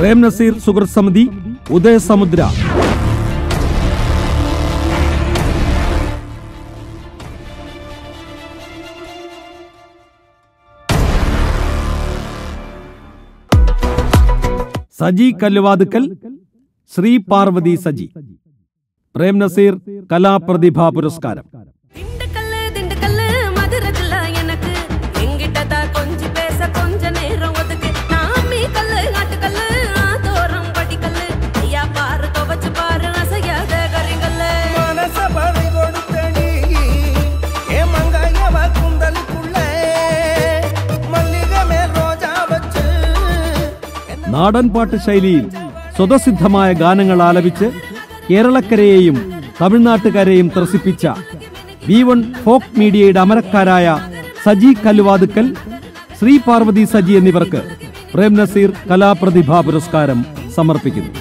പ്രേം നസീർ സുഹൃത് സമിതി ഉദയസമുദ്ര. സജി കല്ലുവാതുക്കൽ ശ്രീ പാർവതി സജി. പ്രേം നസീർ കലാപ്രതിഭാ പുരസ്കാരം. നാടൻ പാട്ട് ശൈലിയിൽ സ്വതസിദ്ധമായ ഗാനങ്ങൾ ആലപിച്ച് കേരളക്കരയെയും തമിഴ്നാട്ടുകാരെയും ത്രസിപ്പിച്ച വി വൺ ഫോക്ക് മീഡിയയുടെ അമരക്കാരായ സജി കല്ലുവാതുക്കൽ ശ്രീ പാർവതി സജി എന്നിവർക്ക് പ്രേം നസീർ കലാപ്രതിഭാ പുരസ്കാരം സമർപ്പിക്കുന്നു.